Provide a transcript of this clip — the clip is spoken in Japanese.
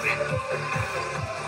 preto.